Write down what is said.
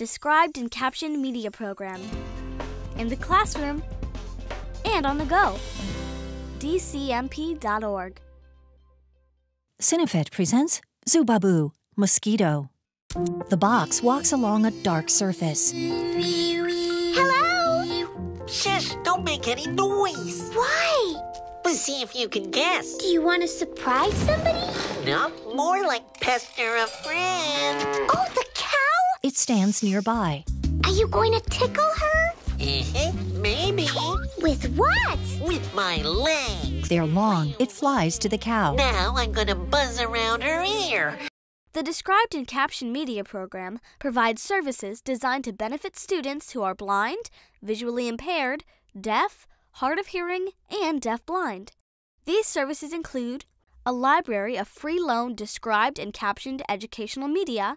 described and captioned media program. In the classroom and on the go. DCMP.org. Cinefit presents Zoobabu, Mosquito. The box walks along a dark surface. Hello? Shush, don't make any noise. Why? But see if you can guess. Do you want to surprise somebody? No, more like pester a friend. Oh, the cow? It stands nearby. Are you going to tickle her? Eh, maybe. With what? With my legs. They're long. It flies to the cow. Now I'm gonna buzz around her ear. The Described and Captioned Media program provides services designed to benefit students who are blind, visually impaired, deaf, hard of hearing, and deaf-blind. These services include a library of free loan described and captioned educational media,